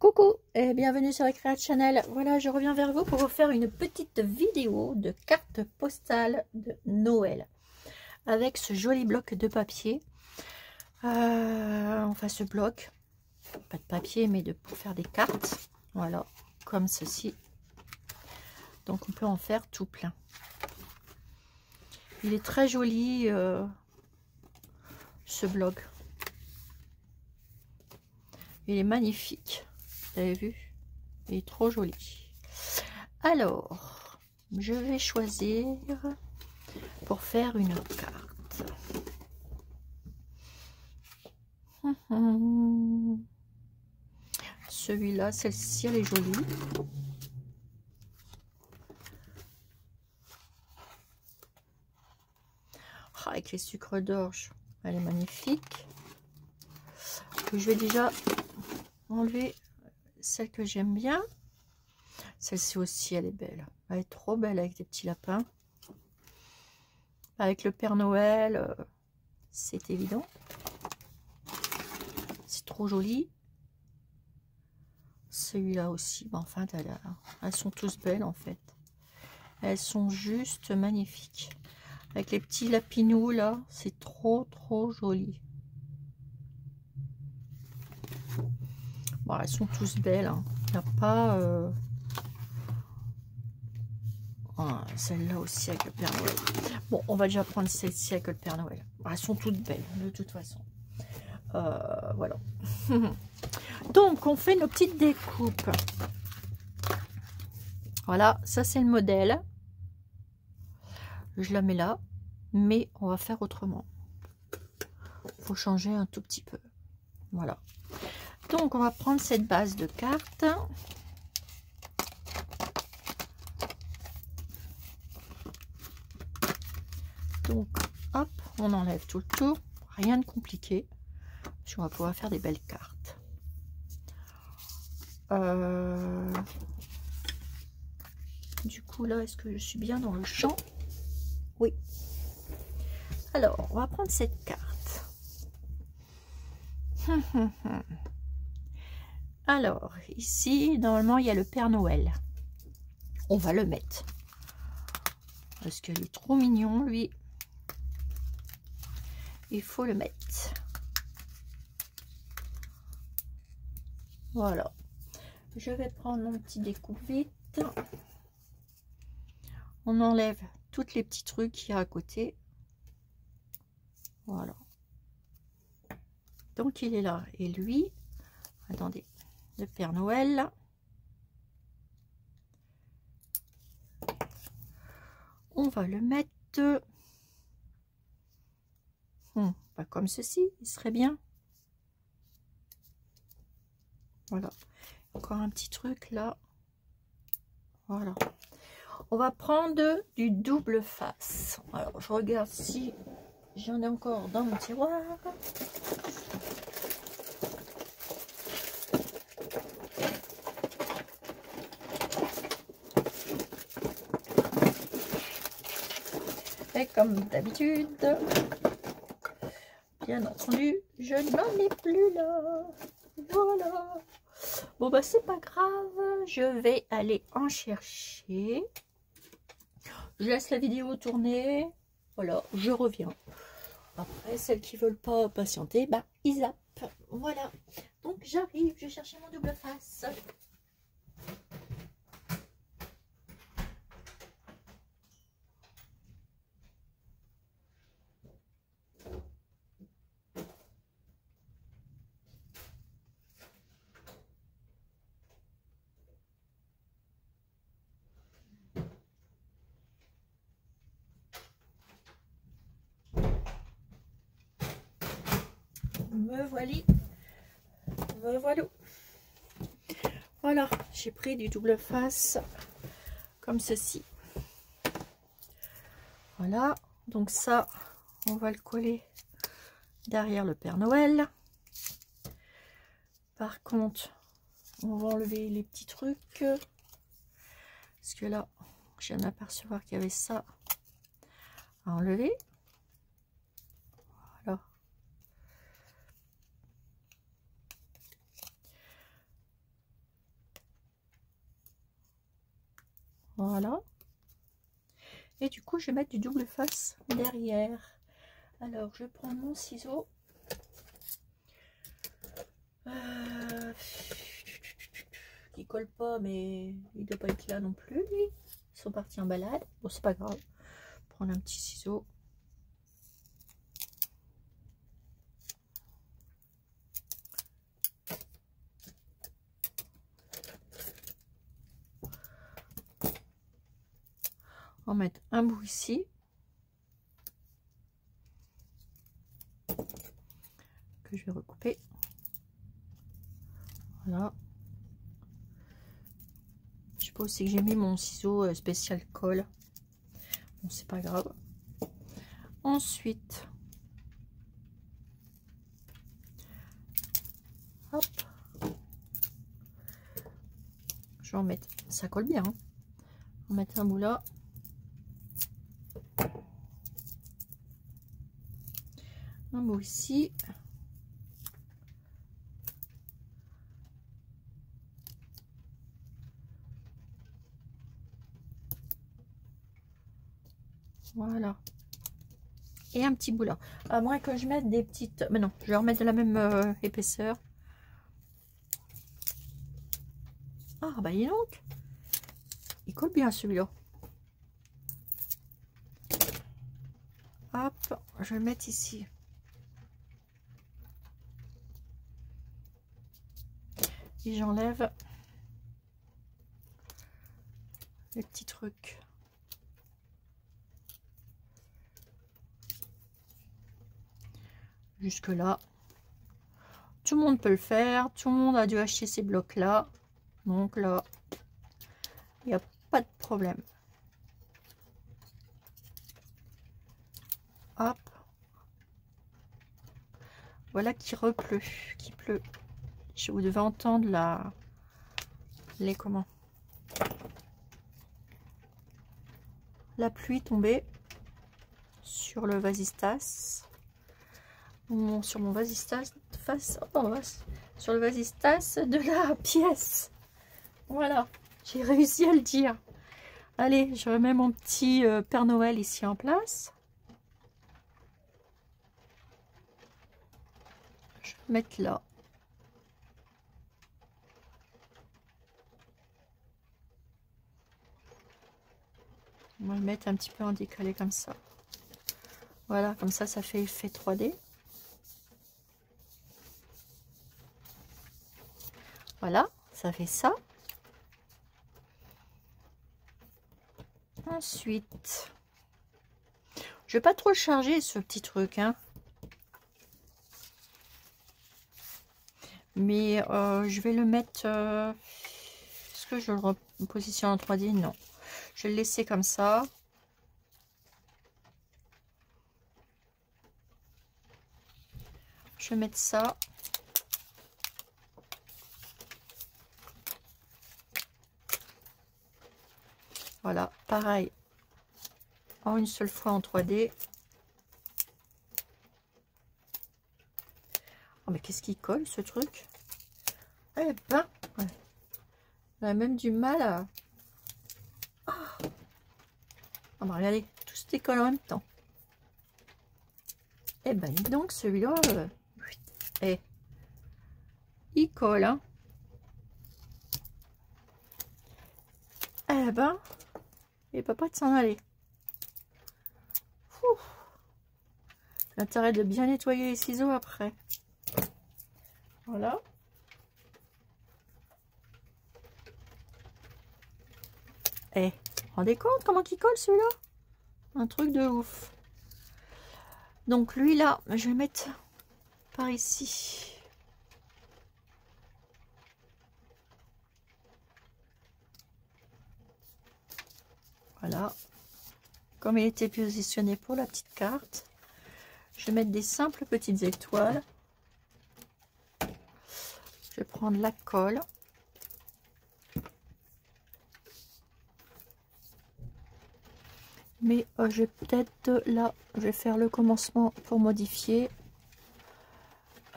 Coucou et bienvenue sur la Create Channel. Voilà, je reviens vers vous pour vous faire une petite vidéo de carte postale de Noël avec ce joli bloc de papier. Euh, enfin, ce bloc, pas de papier, mais de, pour faire des cartes. Voilà, comme ceci. Donc, on peut en faire tout plein. Il est très joli, euh, ce bloc. Il est magnifique. Vous avez vu? Il est trop joli. Alors, je vais choisir pour faire une carte. Celui-là, celle-ci, elle est jolie. Ah, avec les sucres d'orge, elle est magnifique. Je vais déjà enlever celle que j'aime bien. Celle-ci aussi, elle est belle. Elle est trop belle avec des petits lapins. Avec le Père Noël, euh, c'est évident. C'est trop joli. Celui-là aussi. Ben, enfin, elles sont tous belles en fait. Elles sont juste magnifiques. Avec les petits lapinous là, c'est trop trop joli. Elles sont tous belles. Hein. Il n'y a pas... Euh, ah, celle-là aussi avec le Père Noël. Bon, on va déjà prendre celle-ci avec le Père Noël. elles sont toutes belles, de toute façon. Euh, voilà. Donc, on fait nos petites découpes. Voilà, ça c'est le modèle. Je la mets là, mais on va faire autrement. Faut changer un tout petit peu. Voilà. Donc, on va prendre cette base de cartes. Donc, hop, on enlève tout le tour. Rien de compliqué. On va pouvoir faire des belles cartes. Euh, du coup, là, est-ce que je suis bien dans le champ? Oui. Alors, on va prendre cette carte. Alors, ici, normalement, il y a le Père Noël. On va le mettre. Parce qu'il est trop mignon, lui. Il faut le mettre. Voilà. Je vais prendre mon petit découpe. On enlève toutes les petits trucs qu'il y a à côté. Voilà. Donc, il est là. Et lui, attendez, Père Noël. On va le mettre hmm, comme ceci, il serait bien. Voilà. Encore un petit truc là. Voilà. On va prendre du double face. Alors, je regarde si j'en ai encore dans mon tiroir. D'habitude. Bien entendu, je n'en ai plus là. Voilà. Bon, bah, c'est pas grave. Je vais aller en chercher. Je laisse la vidéo tourner. Voilà, je reviens. Après, celles qui veulent pas patienter, bah, ils zappent. Voilà. Donc, j'arrive. Je chercher mon double face. Voilà. Voilà. Voilà j'ai pris du double face comme ceci. Voilà donc ça on va le coller derrière le Père Noël. Par contre on va enlever les petits trucs parce que là je viens d'apercevoir qu'il y avait ça à enlever Voilà. Et du coup, je vais mettre du double face derrière. Alors, je prends mon ciseau. Euh, il colle pas, mais il doit pas être là non plus, Ils sont partis en balade. Bon, c'est pas grave. Prendre un petit ciseau. Mettre un bout ici. Que je vais recouper. Voilà. Je sais pas aussi que j'ai mis mon ciseau euh, spécial colle. Bon, c'est pas grave. Ensuite, hop, je vais en mettre, ça colle bien. Hein. On va mettre un bout là. Bout ici. Voilà. Et un petit bout là. À moins que je mette des petites... Mais non, je vais remettre de la même euh, épaisseur. Ah, bah il donc. Il colle bien celui-là. Hop, je vais le mettre ici. J'enlève les petits trucs. jusque là. Tout le monde peut le faire. Tout le monde a dû acheter ces blocs-là. Donc là, il n'y a pas de problème. Hop. Voilà qui repleut, qui pleut. Vous devez entendre la... Les comment La pluie tomber sur le vasistas sur mon vasistas face oh, sur le vasistas de la pièce. Voilà, j'ai réussi à le dire. Allez, je remets mon petit euh, Père Noël ici en place. Je vais mettre là. On va le mettre un petit peu en décalé comme ça. Voilà, comme ça, ça fait effet 3D. Voilà, ça fait ça. Ensuite, je vais pas trop charger ce petit truc, hein. Mais euh, je vais le mettre... Euh, est-ce que je le repositionne en 3D Non. Je vais le laisser comme ça. Je vais mettre ça. Voilà, pareil. En une seule fois en 3D. Oh, mais qu'est-ce qui colle ce truc? Eh ben, on a même du mal à... Oh, oh bah regardez, tout se décolle en même temps. Eh ben, donc celui-là, euh, il colle, hein. Eh ben, et pas de s'en aller. L'intérêt de bien nettoyer les ciseaux après. Voilà. Eh, rendez compte comment il colle celui-là? Un truc de ouf. Donc lui là, je vais le mettre par ici. Voilà. Comme il était positionné pour la petite carte, je vais mettre des simples petites étoiles. Je vais prendre la colle. Mais euh, je vais peut-être là, je vais faire le commencement pour modifier.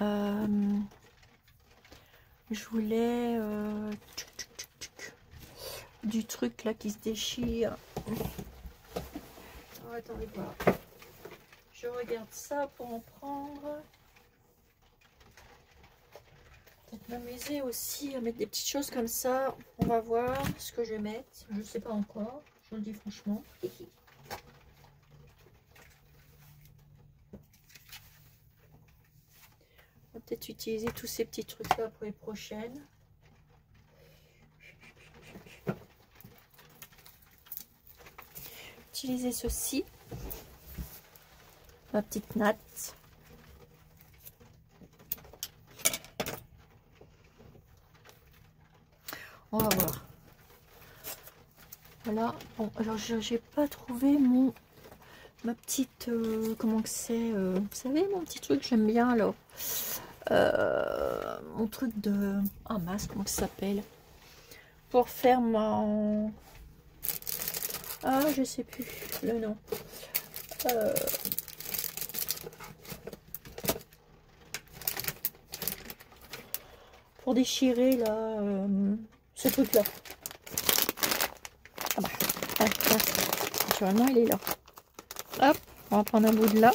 Euh, je voulais... Euh, du truc là qui se déchire. attendez voir. Je regarde ça pour en prendre. Peut-être m'amuser aussi à mettre des petites choses comme ça. On va voir ce que je vais mettre. Je sais pas encore. Je vous le dis franchement. On va utiliser tous ces petits trucs là pour les prochaines. Utiliser ceci. Ma petite natte. On va voir. Voilà. Bon, alors j'ai pas trouvé mon ma petite euh, comment que c'est euh, vous savez mon petit truc j'aime bien alors euh, mon truc de ah mince comment ça s'appelle? Pour faire mon ah je sais plus le nom. Pour déchirer là ce truc là ah bah ah, naturellement il est là. Hop on va prendre un bout de là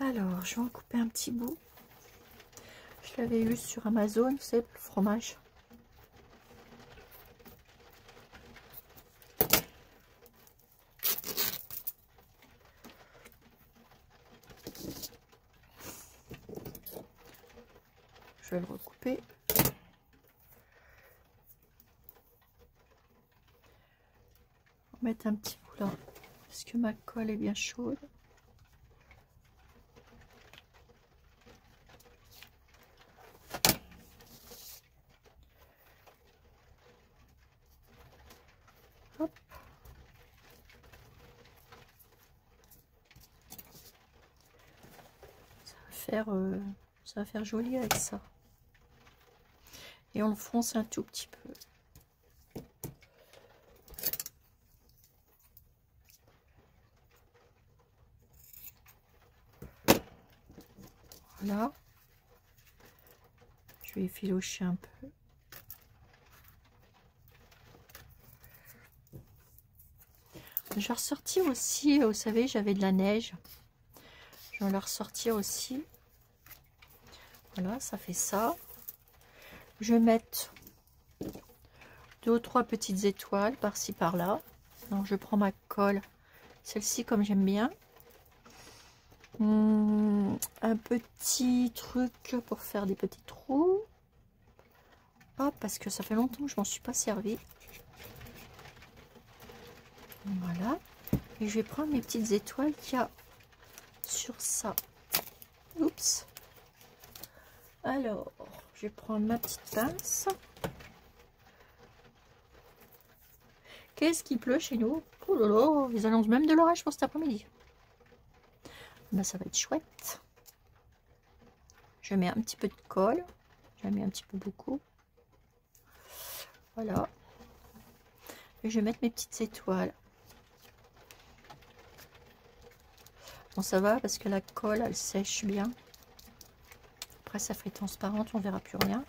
Alors, je vais en couper un petit bout. Je l'avais eu sur Amazon, savez, le fromage. Je vais le recouper. mettre un petit bout là parce que ma colle est bien chaude Euh, ça va faire joli avec ça. Et on le fronce un tout petit peu. Je vais filocher un peu. Je vais ressortir aussi, vous savez, j'avais de la neige. Je vais la ressortir aussi. Voilà, ça fait ça. Je vais mettre deux ou trois petites étoiles par-ci par-là. Donc je prends ma colle, celle-ci comme j'aime bien. Hmm, un petit truc pour faire des petits trous. Hop, parce que ça fait longtemps que je m'en suis pas servi. Voilà. Et je vais prendre mes petites étoiles qu'il y a sur ça. Oups. Alors, je vais prendre ma petite pince. Qu'est-ce qui pleut chez nous? Oh là là, ils annoncent même de l'orage pour cet après-midi. Ben, ça va être chouette. Je mets un petit peu de colle. J'en mets un petit peu beaucoup. Voilà. Et je vais mettre mes petites étoiles. Bon, ça va parce que la colle, elle sèche bien ça fait transparente, on verra plus rien.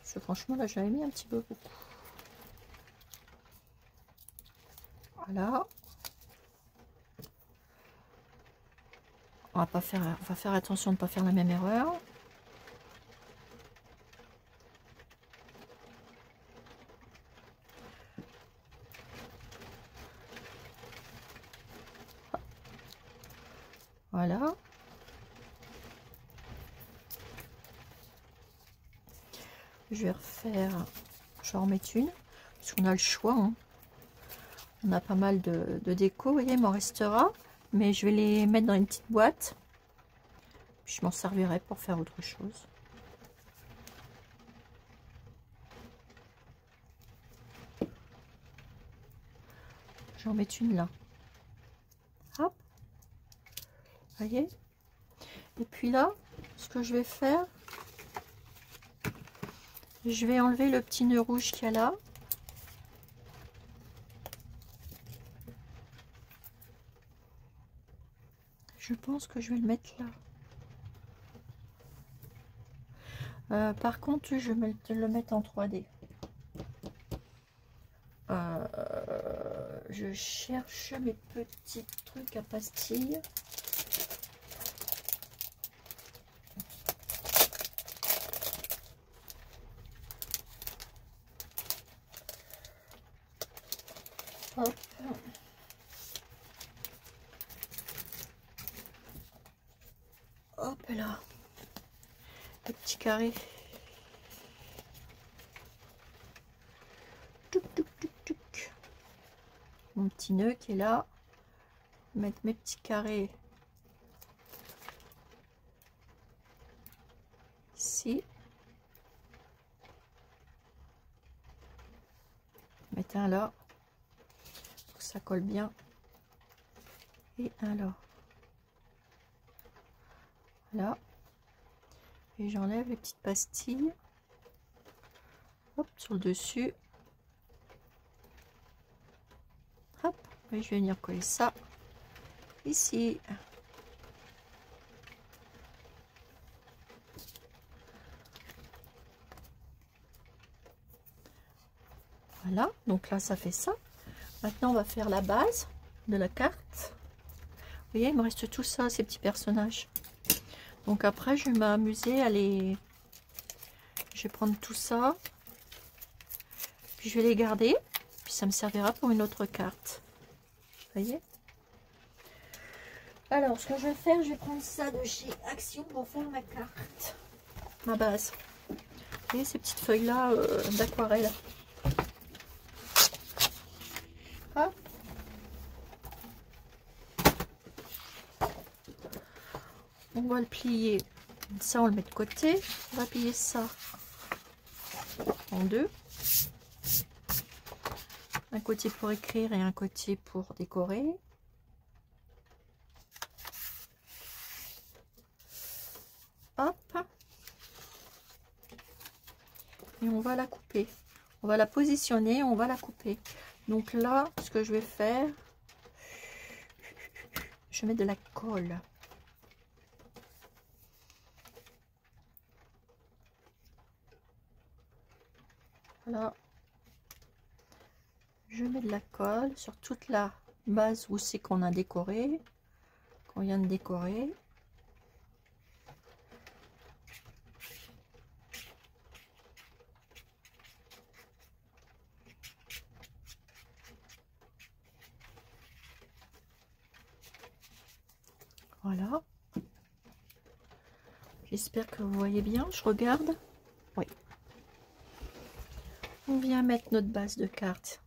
Parce que franchement, là, j'avais mis un petit peu beaucoup. Voilà. On va pas faire, on va faire attention de ne pas faire la même erreur. Voilà. je vais refaire, je vais en mettre une, parce qu'on a le choix. Hein. On a pas mal de, déco, vous voyez, il m'en restera. Mais je vais les mettre dans une petite boîte. je m'en servirai pour faire autre chose. J'en mets une là. Hop. Voyez Et puis là, ce que je vais faire, Je vais enlever le petit nœud rouge qu'il y a là. Pense que je vais le mettre là. Euh, par contre, je vais le mettre en 3D. Euh, je cherche mes petits trucs à pastilles. Hop. Hop là. Le carré. Mon petit nœud qui est là. Mettre mes petits carrés ici. Mettre un là ça colle bien. Et alors Là. Et j'enlève les petites pastilles. Sur le dessus. Et je vais venir coller ça ici. Voilà, donc là ça fait ça. Maintenant, on va faire la base de la carte. Vous voyez, il me reste tout ça, ces petits personnages. Donc après, je vais m'amuser à les... Je vais prendre tout ça. Puis je vais les garder. Puis ça me servira pour une autre carte. Vous voyez? Alors, ce que je vais faire, je vais prendre ça de chez Action pour faire ma carte. Ma base. Vous voyez ces petites feuilles-là euh, d'aquarelle On va le plier. Ça, on le met de côté. On va plier ça en deux. Un côté pour écrire et un côté pour décorer. Hop. Et on va la couper. On va la positionner, on va la couper. Donc là, ce que je vais faire, je mets de la colle. Je mets de la colle sur toute la base où c'est qu'on a décoré, qu'on vient de décorer. Voilà. J'espère que vous voyez bien. Je regarde. Oui. On vient mettre notre base de carte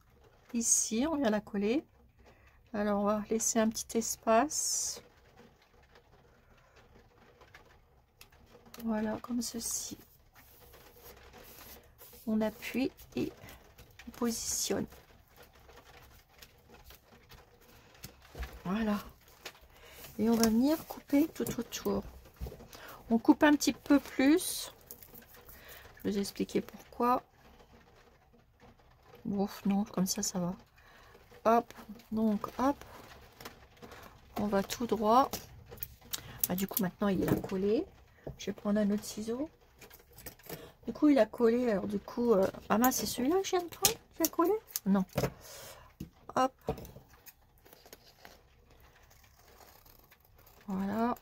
ici. On vient la coller. Alors, on va laisser un petit espace. Voilà, comme ceci. On appuie et on positionne. Voilà et on va venir couper tout autour on coupe un petit peu plus je vais vous expliquer pourquoi Ouf, non comme ça ça va. Hop donc hop. On va tout droit. Bah, du coup maintenant il est collé. Je vais prendre un autre ciseau. Du coup il a collé. Alors du coup ah c'est celui-là que je viens de prendre qui a collé? Non. Hop. Voilà.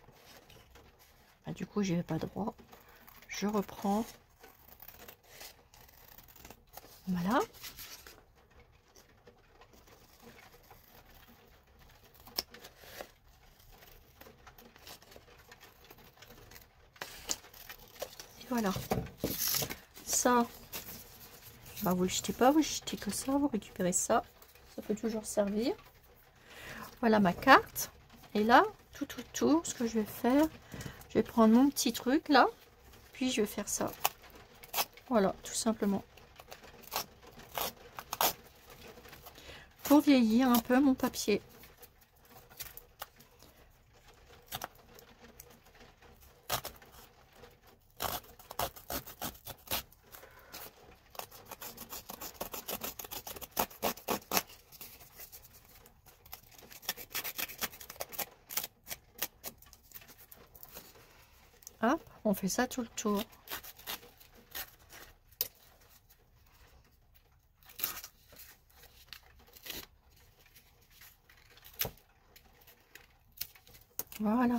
Bah, du coup, j'y vais pas droit. Je reprends. Voilà. Voilà. Ça, bah, vous jetez pas, vous jetez que ça, vous récupérez ça. Ça peut toujours servir. Voilà ma carte. Et là, tout autour, ce que je vais faire, je vais prendre mon petit truc là, puis je vais faire ça. Voilà, tout simplement. Pour vieillir un peu mon papier. On fait ça tout le tour. Voilà.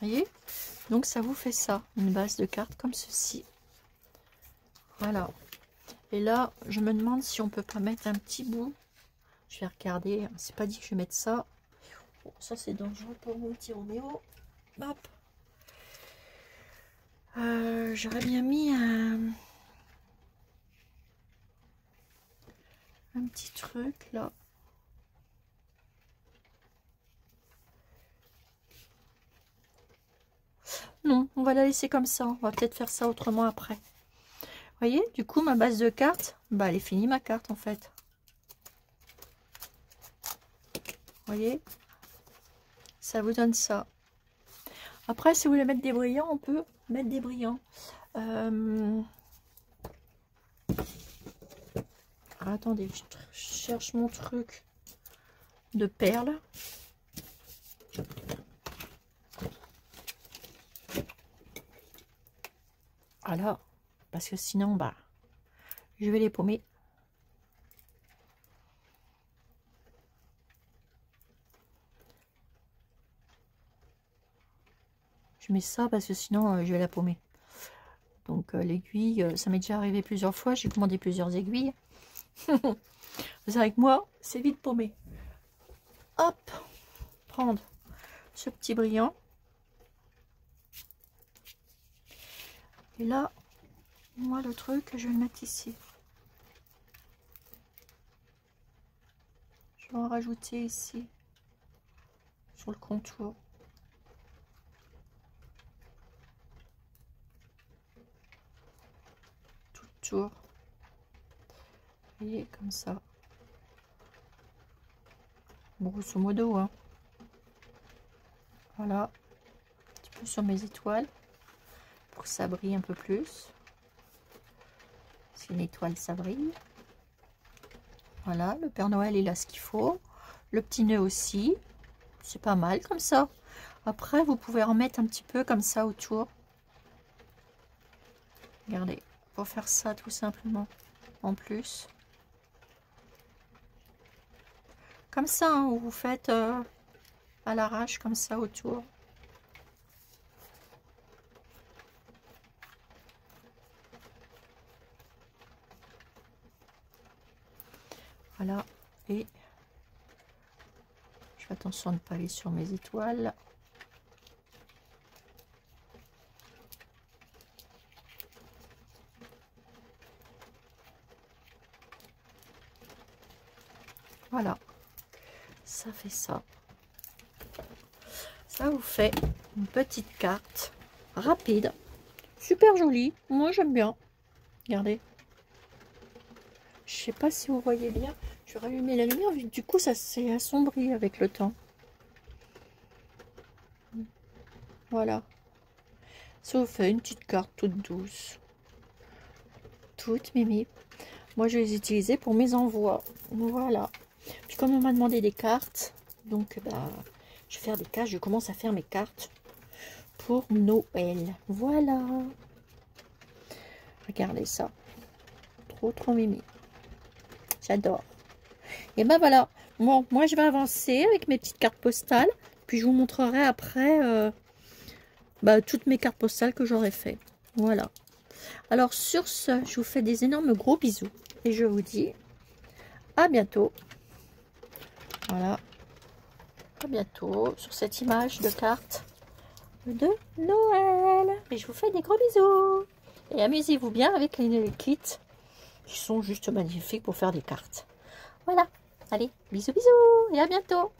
voyez? Donc ça vous fait ça, une base de cartes comme ceci. Voilà. Et là, je me demande si on peut pas mettre un petit bout. Je vais regarder. C'est pas dit que je vais mettre ça. Ça, c'est dangereux pour mon petit Roméo. Hop. Euh, j'aurais bien mis un... un petit truc là. Non, on va la laisser comme ça. On va peut-être faire ça autrement après. Voyez, du coup, ma base de cartes, bah, elle est finie ma carte en fait. Voyez? Ça vous donne ça. Après, si vous voulez mettre des brillants, on peut mettre des brillants. Euh, attendez, je cherche mon truc de perles. Alors, parce que sinon, bah, je vais les paumer. Je mets ça parce que sinon, euh, je vais la paumer. Donc, euh, l'aiguille, euh, ça m'est déjà arrivé plusieurs fois. J'ai commandé plusieurs aiguilles. Vous savez que moi, c'est vite paumé. Hop, prendre ce petit brillant. Et là, moi, le truc, je vais le mettre ici. Je vais en rajouter ici, sur le contour. Vous voyez, comme ça. Grosso modo, hein. Voilà. Un petit peu sur mes étoiles pour que ça brille un peu plus. C'est une étoile, ça brille. Voilà, le Père Noël, il a ce qu'il faut. Le petit nœud aussi. C'est pas mal comme ça. Après, vous pouvez en mettre un petit peu comme ça autour. Regardez, pour faire ça tout simplement. En plus. Comme ça, hein, vous faites euh, à l'arrache comme ça autour. Voilà. Et je fais attention de ne pas aller sur mes étoiles. Voilà. Ça fait ça. Ça vous fait une petite carte rapide. Super jolie. Moi, j'aime bien. Regardez. Je sais pas si vous voyez bien. Je vais rallumer la lumière. Du coup, ça s'est assombri avec le temps. Voilà. Ça vous fait une petite carte toute douce. Toute mimi. Moi, je vais les utiliser pour mes envois. Voilà. Comme on m'a demandé des cartes, donc bah, je vais faire des cartes. Je commence à faire mes cartes pour Noël. Voilà. Regardez ça. Trop, trop mimi. J'adore. Et ben voilà. Bon, moi je vais avancer avec mes petites cartes postales. Puis je vous montrerai après euh, bah, toutes mes cartes postales que j'aurai fait. Voilà. Alors sur ce, je vous fais des énormes gros bisous. Et je vous dis à bientôt. Voilà. À bientôt sur cette image de carte de Noël. Et je vous fais des gros bisous. Et amusez-vous bien avec les kits qui sont juste magnifiques pour faire des cartes. Voilà. Allez, bisous bisous et à bientôt